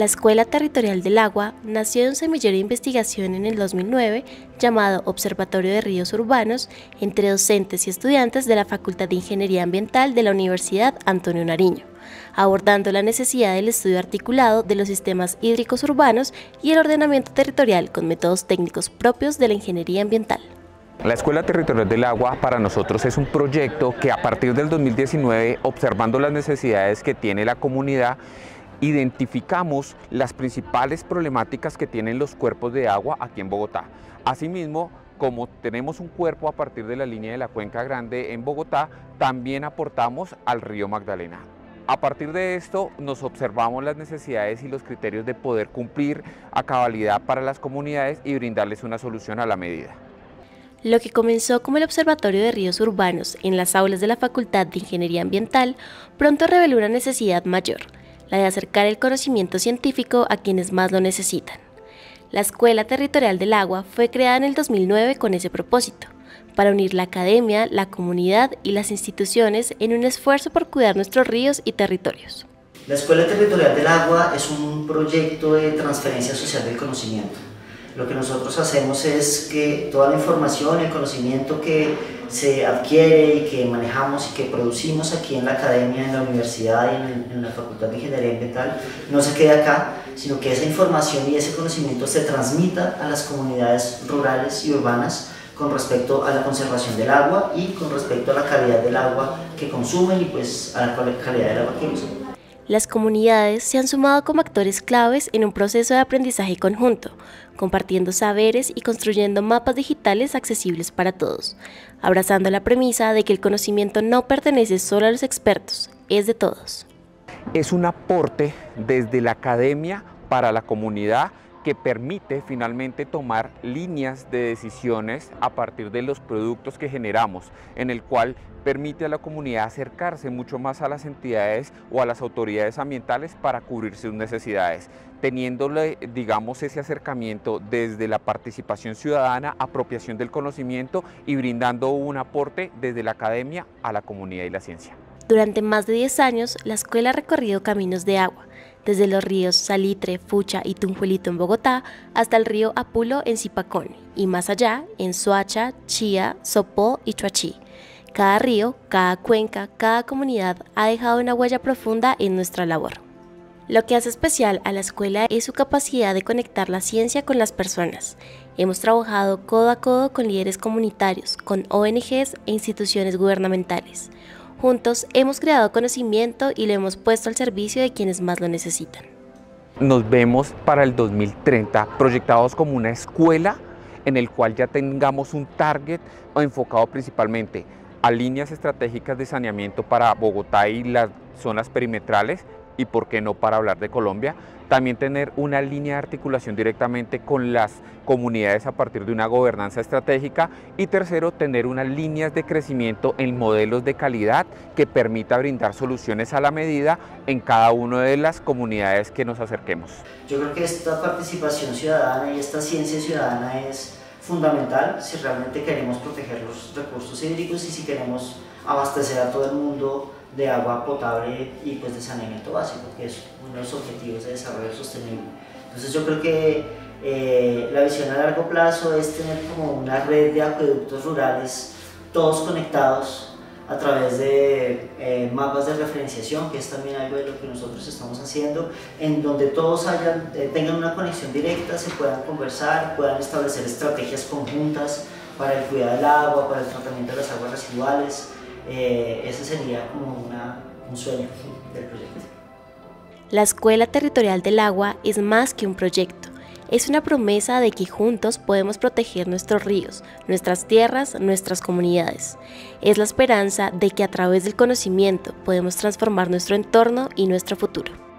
La Escuela Territorial del Agua nació de un semillero de investigación en el 2009 llamado Observatorio de Ríos Urbanos entre docentes y estudiantes de la Facultad de Ingeniería Ambiental de la Universidad Antonio Nariño, abordando la necesidad del estudio articulado de los sistemas hídricos urbanos y el ordenamiento territorial con métodos técnicos propios de la ingeniería ambiental. La Escuela Territorial del Agua para nosotros es un proyecto que a partir del 2019, observando las necesidades que tiene la comunidad, identificamos las principales problemáticas que tienen los cuerpos de agua aquí en Bogotá. Asimismo, como tenemos un cuerpo a partir de la línea de la Cuenca Grande en Bogotá, también aportamos al río Magdalena. A partir de esto nos observamos las necesidades y los criterios de poder cumplir a cabalidad para las comunidades y brindarles una solución a la medida. Lo que comenzó como el Observatorio de Ríos Urbanos en las aulas de la Facultad de Ingeniería Ambiental pronto reveló una necesidad mayor, la de acercar el conocimiento científico a quienes más lo necesitan. La Escuela Territorial del Agua fue creada en el 2009 con ese propósito, para unir la academia, la comunidad y las instituciones en un esfuerzo por cuidar nuestros ríos y territorios. La Escuela Territorial del Agua es un proyecto de transferencia social del conocimiento lo que nosotros hacemos es que toda la información, el conocimiento que se adquiere y que manejamos y que producimos aquí en la academia, en la universidad y en, la Facultad de Ingeniería Ambiental no se quede acá, sino que esa información y ese conocimiento se transmita a las comunidades rurales y urbanas con respecto a la conservación del agua y con respecto a la calidad del agua que consumen y pues a la calidad del agua que usan las comunidades se han sumado como actores claves en un proceso de aprendizaje conjunto, compartiendo saberes y construyendo mapas digitales accesibles para todos, abrazando la premisa de que el conocimiento no pertenece solo a los expertos, es de todos. Es un aporte desde la academia para la comunidad que permite finalmente tomar líneas de decisiones a partir de los productos que generamos, en el cual permite a la comunidad acercarse mucho más a las entidades o a las autoridades ambientales para cubrir sus necesidades, teniéndole, digamos, ese acercamiento desde la participación ciudadana, apropiación del conocimiento y brindando un aporte desde la academia a la comunidad y la ciencia. Durante más de 10 años, la escuela ha recorrido caminos de agua, desde los ríos Salitre, Fucha y Tunjuelito en Bogotá hasta el río Apulo en Zipacón y más allá en Soacha, Chía, Sopó y Chuachí. Cada río, cada cuenca, cada comunidad ha dejado una huella profunda en nuestra labor. Lo que hace especial a la escuela es su capacidad de conectar la ciencia con las personas. Hemos trabajado codo a codo con líderes comunitarios, con ONGs e instituciones gubernamentales. Juntos hemos creado conocimiento y lo hemos puesto al servicio de quienes más lo necesitan. Nos vemos para el 2030 proyectados como una escuela en el cual ya tengamos un target enfocado principalmente a líneas estratégicas de saneamiento para Bogotá y las zonas perimetrales y por qué no para hablar de Colombia, también tener una línea de articulación directamente con las comunidades a partir de una gobernanza estratégica y tercero, tener unas líneas de crecimiento en modelos de calidad que permita brindar soluciones a la medida en cada una de las comunidades que nos acerquemos. Yo creo que esta participación ciudadana y esta ciencia ciudadana es fundamental si realmente queremos proteger los recursos hídricos y si queremos abastecer a todo el mundo de agua potable y pues de saneamiento básico, que es uno de los objetivos de desarrollo sostenible. Entonces yo creo que eh, la visión a largo plazo es tener como una red de acueductos rurales, todos conectados a través de eh, mapas de referenciación, que es también algo de lo que nosotros estamos haciendo, en donde todos hayan, eh, tengan una conexión directa, se puedan conversar, puedan establecer estrategias conjuntas para el cuidado del agua, para el tratamiento de las aguas residuales, eh, ese sería como un sueño del proyecto. La Escuela Territorial del Agua es más que un proyecto. Es una promesa de que juntos podemos proteger nuestros ríos, nuestras tierras, nuestras comunidades. Es la esperanza de que a través del conocimiento podemos transformar nuestro entorno y nuestro futuro.